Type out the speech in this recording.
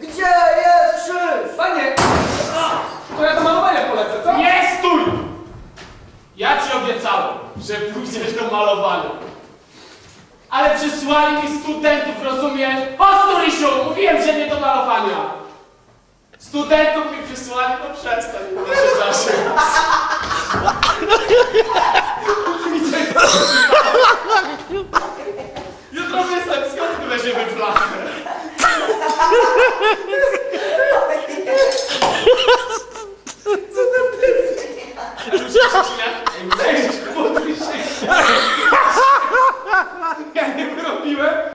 Gdzie jest krzyż? Panie! To ja do malowania polecę, co? Nie stój! Ja ci obiecałem, że pójdziesz do malowania. Ale przysłali mi studentów, rozumiesz? Postój się! Mówiłem, że nie do malowania! Studentów mi przysłali, no przestań, no się zaszedł. Jutro jestem, skąd weźmiemy flachę? Ik moet zeggen, ja. Ik moet zeggen,